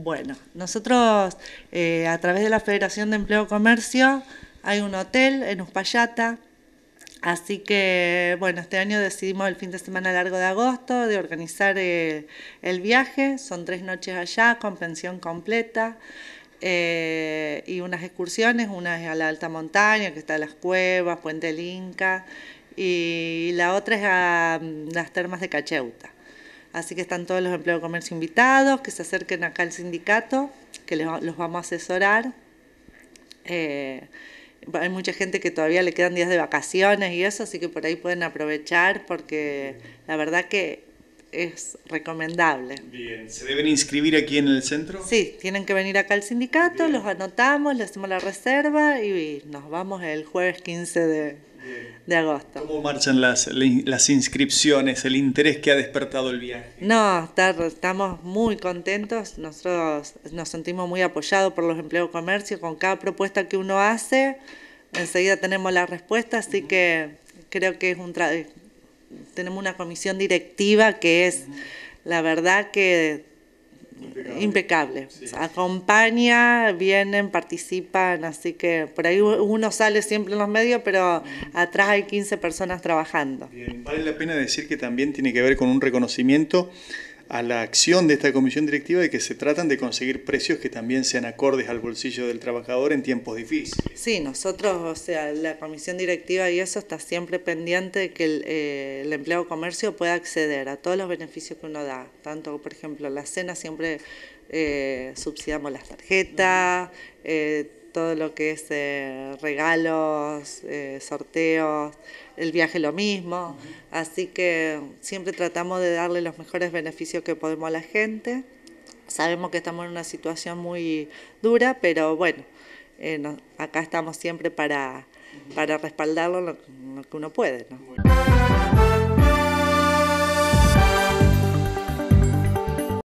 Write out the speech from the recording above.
Bueno, nosotros eh, a través de la Federación de Empleo Comercio hay un hotel en Uspallata, así que bueno, este año decidimos el fin de semana largo de agosto de organizar eh, el viaje, son tres noches allá con pensión completa. Eh, y unas excursiones, una es a la alta montaña, que está en las cuevas, Puente del Inca, y la otra es a mm, las termas de Cacheuta. Así que están todos los empleados de comercio invitados, que se acerquen acá al sindicato, que los vamos a asesorar. Eh, hay mucha gente que todavía le quedan días de vacaciones y eso, así que por ahí pueden aprovechar porque la verdad que es recomendable. Bien, ¿se deben inscribir aquí en el centro? Sí, tienen que venir acá al sindicato, los anotamos, le hacemos la reserva y nos vamos el jueves 15 de, de agosto. ¿Cómo marchan las, las inscripciones, el interés que ha despertado el viaje? No, estamos muy contentos, nosotros nos sentimos muy apoyados por los empleos de comercio, con cada propuesta que uno hace, enseguida tenemos la respuesta, así que creo que es un tenemos una comisión directiva que es, la verdad que impecable. Acompaña, vienen, participan, así que por ahí uno sale siempre en los medios, pero atrás hay 15 personas trabajando. Vale la pena decir que también tiene que ver con un reconocimiento a la acción de esta comisión directiva de que se tratan de conseguir precios que también sean acordes al bolsillo del trabajador en tiempos difíciles. Sí, nosotros, o sea, la comisión directiva y eso está siempre pendiente de que el, eh, el empleado comercio pueda acceder a todos los beneficios que uno da, tanto, por ejemplo, la cena siempre eh, subsidiamos las tarjetas, eh, todo lo que es eh, regalos, sorteos, el viaje lo mismo. Así que siempre tratamos de darle los mejores beneficios que podemos a la gente. Sabemos que estamos en una situación muy dura, pero bueno, acá estamos siempre para, para respaldarlo lo, que uno puede.